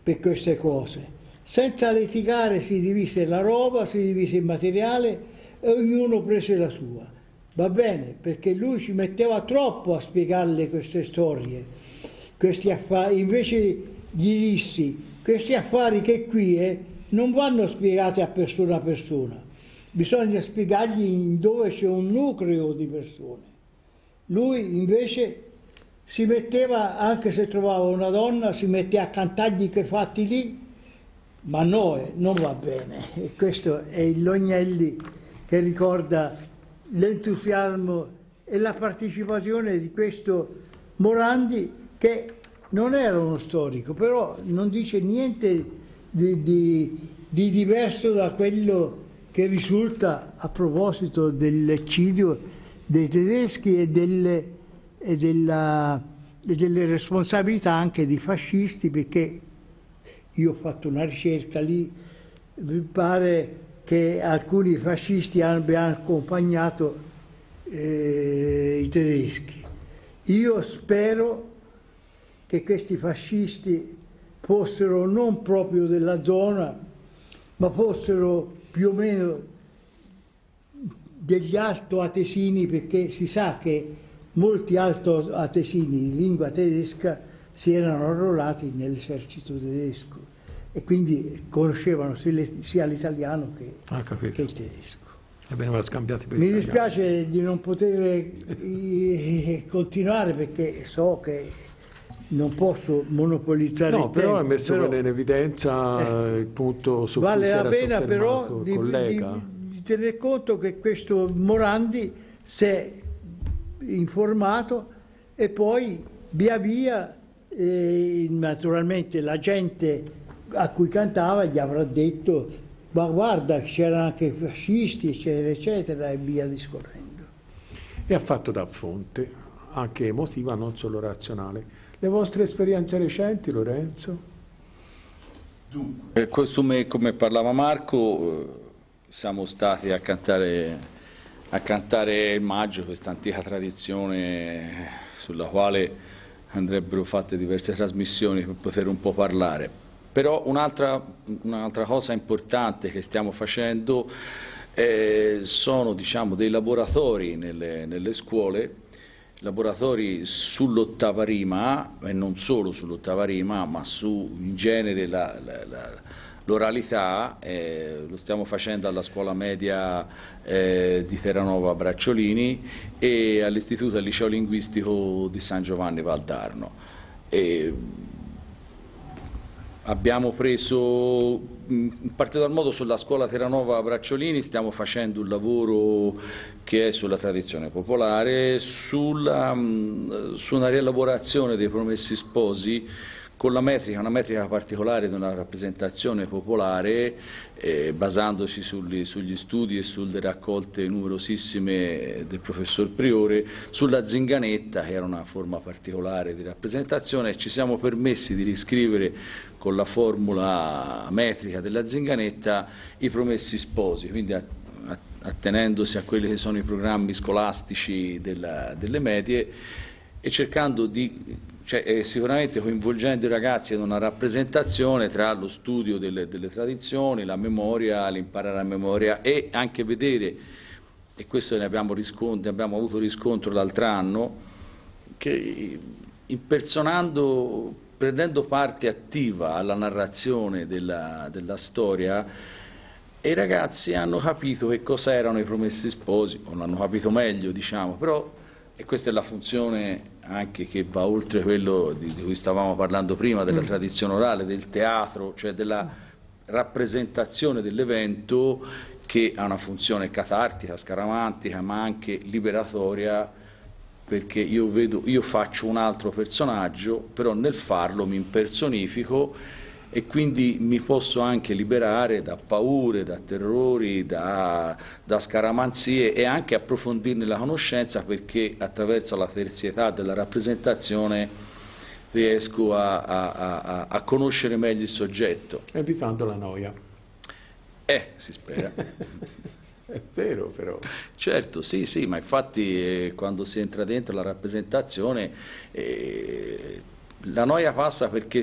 per queste cose. Senza litigare si divise la roba, si divise il materiale e ognuno prese la sua. Va bene, perché lui ci metteva troppo a spiegarle queste storie, questi affari. Invece gli dissi, questi affari che qui è, eh, non vanno spiegati a persona a persona, bisogna spiegargli dove c'è un nucleo di persone. Lui invece si metteva, anche se trovava una donna, si metteva a cantargli quei fatti lì, ma no, eh, non va bene. E questo è il Lognelli che ricorda l'entusiasmo e la partecipazione di questo Morandi che non era uno storico, però non dice niente di, di, di diverso da quello che risulta a proposito dell'eccidio dei tedeschi e delle, e, della, e delle responsabilità anche di fascisti, perché io ho fatto una ricerca lì, mi pare che alcuni fascisti abbiano accompagnato eh, i tedeschi. Io spero che questi fascisti fossero non proprio della zona, ma fossero più o meno degli alto-atesini, perché si sa che molti alto-atesini di lingua tedesca si erano arruolati nell'esercito tedesco e quindi conoscevano sia l'italiano che, ah, che il tedesco. Ebbene, scambiati per Mi dispiace di non poter eh, continuare perché so che non posso monopolizzare no, il però tempo. ha messo però, in evidenza eh, il punto su vale cui si la pena però di, di, di, tener conto che questo Morandi si è informato e poi via via eh, naturalmente la gente a cui cantava gli avrà detto ma guarda c'erano anche fascisti eccetera eccetera e via discorrendo e ha fatto da fonte anche emotiva non solo razionale le vostre esperienze recenti, Lorenzo? Dunque, come, come parlava Marco, eh, siamo stati a cantare, a cantare il maggio, questa antica tradizione sulla quale andrebbero fatte diverse trasmissioni per poter un po' parlare. Però un'altra, un'altra cosa importante che stiamo facendo eh, sono diciamo, dei laboratori nelle, nelle scuole laboratori sull'ottava rima e non solo sull'ottava rima ma su in genere l'oralità eh, lo stiamo facendo alla scuola media eh, di Terranova Bracciolini e all'istituto al liceo linguistico di San Giovanni Valdarno. E abbiamo preso in particolar modo sulla scuola Terranova Bracciolini stiamo facendo un lavoro che è sulla tradizione popolare, sulla, mm, su una rielaborazione dei promessi sposi con la metrica, una metrica particolare di una rappresentazione popolare eh, basandosi sugli, sugli, studi e sulle raccolte numerosissime del professor Priore, sulla zinganetta che era una forma particolare di rappresentazione ci siamo permessi di riscrivere con la formula metrica della zinganetta i promessi sposi, quindi attenendosi a quelli che sono i programmi scolastici della, delle medie e cercando di cioè, eh, sicuramente coinvolgendo i ragazzi in una rappresentazione tra lo studio delle, delle tradizioni, la memoria, l'imparare a memoria e anche vedere, e questo ne abbiamo, ne abbiamo avuto riscontro l'altro anno, che impersonando, prendendo parte attiva alla narrazione della, della storia, i ragazzi hanno capito che cosa erano i promessi sposi, o l'hanno capito meglio, diciamo, però e questa è la funzione anche che va oltre quello di, cui stavamo parlando prima, della mm. tradizione orale, del teatro, cioè della rappresentazione dell'evento che ha una funzione catartica, scaramantica, ma anche liberatoria, perché io, vedo, io faccio un altro personaggio, però nel farlo mi impersonifico e quindi mi posso anche liberare da paure, da terrori, da, da scaramanzie e anche approfondirne la conoscenza perché attraverso la terzietà della rappresentazione riesco a, a, a, a conoscere meglio il soggetto. Evitando la noia. Eh, si spera. È vero però. Certo, sì, sì, ma infatti eh, quando si entra dentro la rappresentazione eh, la noia passa perché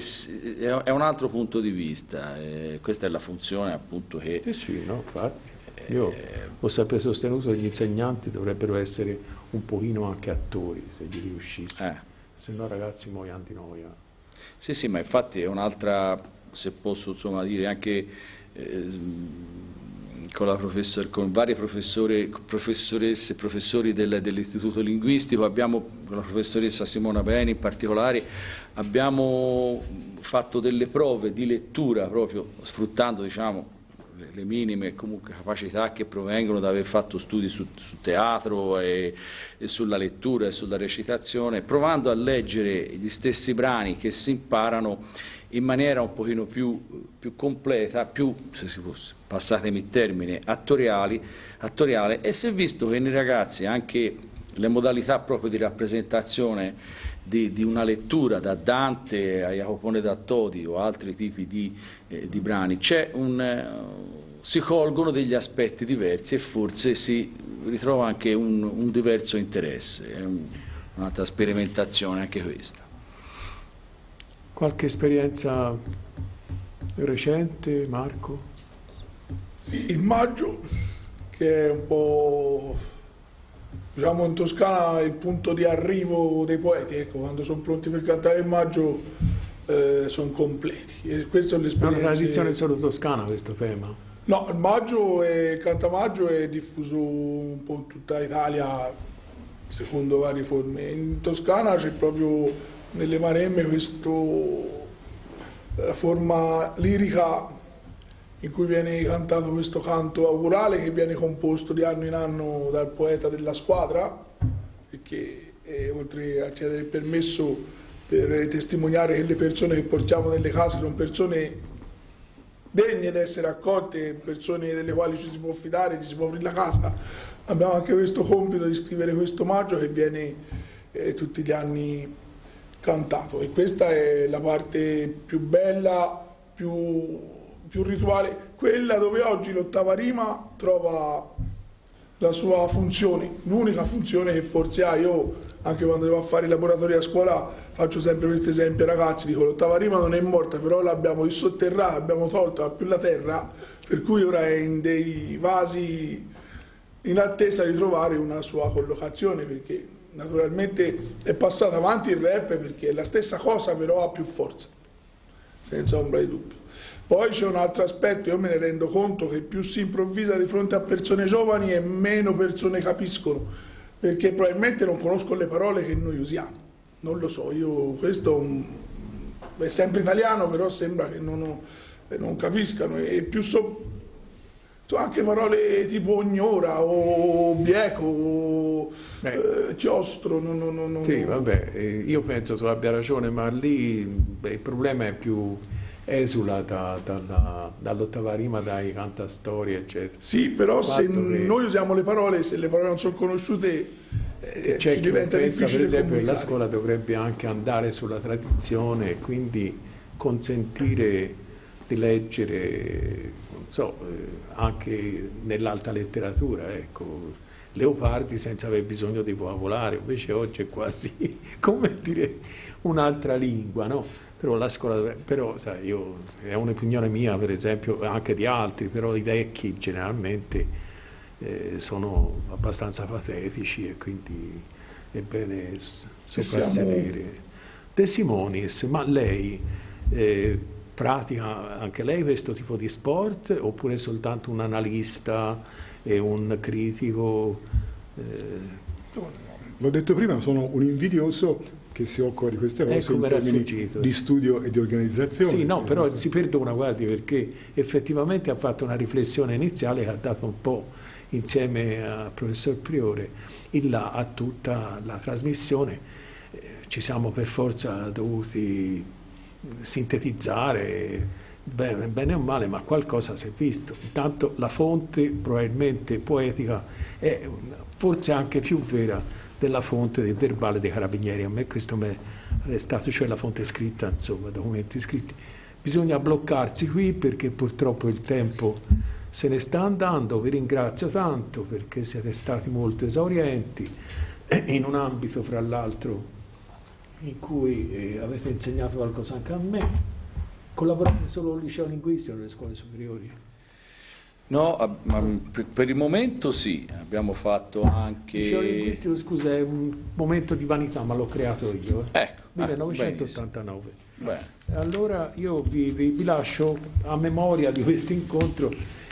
è un altro punto di vista, eh, questa è la funzione appunto che... Sì, sì, no, infatti. Io ho sempre sostenuto che gli insegnanti dovrebbero essere un pochino anche attori, se gli riuscisse. Eh. Se no ragazzi muoiono di noia. Sì, sì, ma infatti è un'altra, se posso insomma dire, anche... Eh, con, con vari professoresse e professori del, dell'Istituto Linguistico, abbiamo, con la professoressa Simona Beni in particolare, abbiamo fatto delle prove di lettura proprio sfruttando diciamo, le, minime comunque, capacità che provengono da aver fatto studi su, su teatro e, e, sulla lettura e sulla recitazione, provando a leggere gli stessi brani che si imparano in maniera un pochino più, più completa, più, se si fosse, passatemi il termine, attoriale. E si è visto che nei ragazzi anche le modalità proprio di rappresentazione di, di una lettura da Dante a Jacopone da Todi o altri tipi di, eh, di brani, un, eh, si colgono degli aspetti diversi e forse si ritrova anche un, un diverso interesse, è un, un'altra sperimentazione anche questa. Qualche esperienza recente, Marco? Sì, il maggio, che è un po' diciamo in Toscana il punto di arrivo dei poeti, ecco, quando sono pronti per cantare il maggio eh, sono completi. E questa è l'esperienza. Una tradizione solo toscana questo tema? No, il maggio e il cantamaggio è diffuso un po' in tutta Italia secondo varie forme. In Toscana c'è proprio nelle Maremme questa eh, forma lirica in cui viene cantato questo canto augurale che viene composto di anno in anno dal poeta della squadra, perché eh, oltre a chiedere il permesso per testimoniare che le persone che portiamo nelle case sono persone degne di essere accolte, persone delle quali ci si può fidare, ci si può aprire la casa, abbiamo anche questo compito di scrivere questo omaggio che viene eh, tutti gli anni cantato. E questa è la parte più bella, più, più rituale, quella dove oggi l'ottava rima trova la sua funzione, l'unica funzione che forse ha. Io anche quando devo fare i laboratori a scuola faccio sempre questo esempio ragazzi, dico l'ottava rima non è morta, però l'abbiamo dissotterrata, abbiamo tolto più la terra, per cui ora è in dei vasi in attesa di trovare una sua collocazione, perché naturalmente è passato avanti il rap perché è la stessa cosa però ha più forza, senza ombra di dubbio. Poi c'è un altro aspetto, io me ne rendo conto che più si improvvisa di fronte a persone giovani e meno persone capiscono, perché probabilmente non conosco le parole che noi usiamo, non lo so, io questo è sempre italiano però sembra che non, ho, non capiscano e più so, anche parole tipo ognora o bieco o eh, chiostro. No, no, no, sì, vabbè, eh, io penso tu abbia ragione, ma lì beh, il problema è più esula da, da, dall'ottava rima, dai cantastorie, eccetera. Sì, però se che... noi usiamo le parole, se le parole non sono conosciute, eh, ci diventa pensa, difficile per esempio, la scuola dovrebbe anche andare sulla tradizione e quindi consentire di leggere so, eh, anche nell'alta letteratura, ecco, Leopardi senza aver bisogno di vocabolare, invece oggi è quasi come dire un'altra lingua, no? Però la scuola, però sai, io, è un'opinione mia, per esempio, anche di altri, però i vecchi generalmente eh, sono abbastanza patetici e quindi è bene soprassedere. De Simonis, ma lei eh, pratica anche lei questo tipo di sport oppure soltanto un analista e un critico? Eh... L'ho detto prima, sono un invidioso che si occupa di queste cose ecco in termini sfuggito. di studio e di organizzazione. Sì, no, però si perdona, guardi, perché effettivamente ha fatto una riflessione iniziale che ha dato un po' insieme al professor Priore in là a tutta la trasmissione. Eh, ci siamo per forza dovuti sintetizzare bene, bene, o male, ma qualcosa si è visto. Intanto la fonte probabilmente poetica è forse anche più vera della fonte del verbale dei carabinieri. A me questo mi è restato, cioè la fonte scritta, insomma, documenti scritti. Bisogna bloccarsi qui perché purtroppo il tempo se ne sta andando. Vi ringrazio tanto perché siete stati molto esaurienti in un ambito, fra l'altro, in cui eh, avete insegnato qualcosa anche a me. Collaborate solo al liceo linguistico nelle scuole superiori? No, per il momento sì, abbiamo fatto anche... Liceo linguistico, scusa, è un momento di vanità, ma l'ho creato io. Eh. Ecco. 1989. Ah, allora io vi, vi, vi, lascio a memoria di questo incontro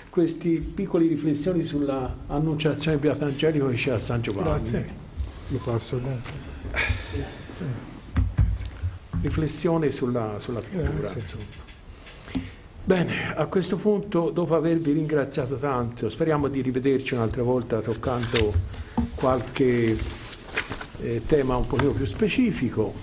queste piccole riflessioni sulla annunciazione Angelico che c'è a San Giovanni. Grazie. Lo passo bene. Riflessione sulla, sulla pittura. Bene, a questo punto, dopo avervi ringraziato tanto, speriamo di rivederci un'altra volta toccando qualche eh, tema un pochino più specifico.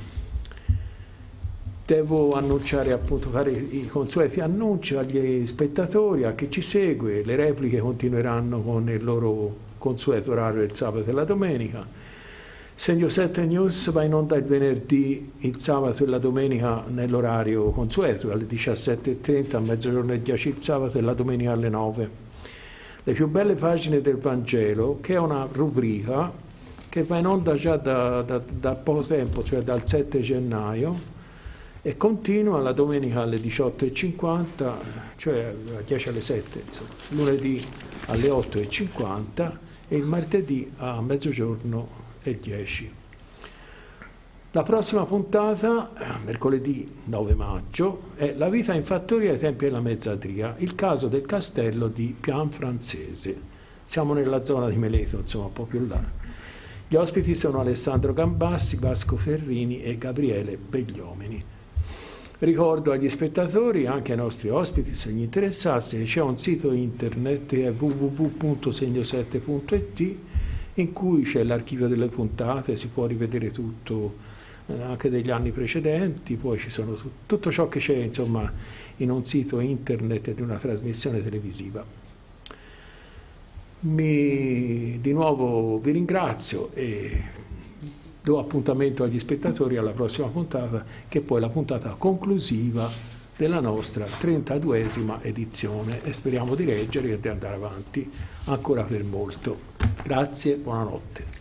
Devo annunciare appunto, fare i consueti annunci agli spettatori, a chi ci segue, le repliche continueranno con il loro consueto orario del sabato e la domenica. Segno 7 News va in onda il venerdì, il sabato e la domenica nell'orario consueto, alle 17.30, a mezzogiorno e 10 il sabato e la domenica alle 9. Le più belle pagine del Vangelo, che è una rubrica che va in onda già da, da, da poco tempo, cioè dal 7 gennaio, e continua la domenica alle 18.50, cioè alle 10 alle 7, insomma, lunedì alle 8.50 e il martedì a mezzogiorno e 10. La prossima puntata, mercoledì 9 maggio, è La vita in fattoria ai tempi della mezzadria, il caso del castello di Pian Francese. Siamo nella zona di Meleto, insomma, un po' più là. Gli ospiti sono Alessandro Gambassi, Vasco Ferrini e Gabriele Begliomini. Ricordo agli spettatori, anche ai nostri ospiti, se gli interessasse, che c'è un sito internet, è www.segno7.it, in cui c'è l'archivio delle puntate, si può rivedere tutto eh, anche degli anni precedenti, poi ci sono tu, tutto ciò che c'è insomma in un sito internet di una trasmissione televisiva. Mi, di nuovo vi ringrazio e do appuntamento agli spettatori alla prossima puntata, che è poi la puntata conclusiva della nostra 32esima edizione e speriamo di reggere e di andare avanti ancora per molto. Grazie, buonanotte.